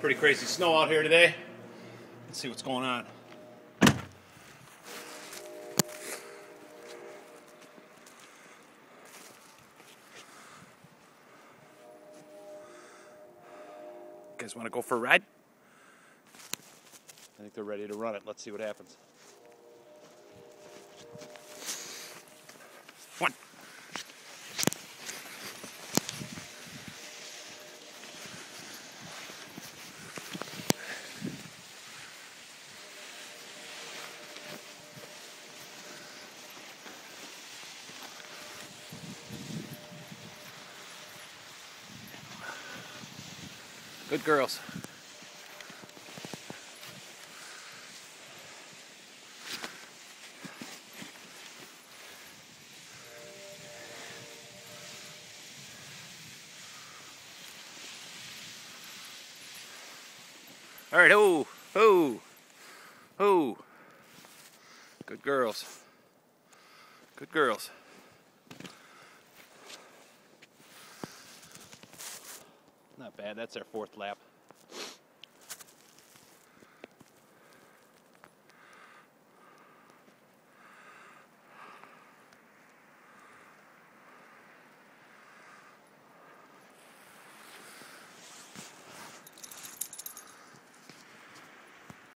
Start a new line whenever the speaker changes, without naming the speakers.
Pretty crazy snow out here today. Let's see what's going on. You guys want to go for a ride? I think they're ready to run it. Let's see what happens. Good girls. All right, oh, oh, oh. Good girls. Good girls. Not bad. That's our fourth lap.